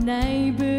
neighbor.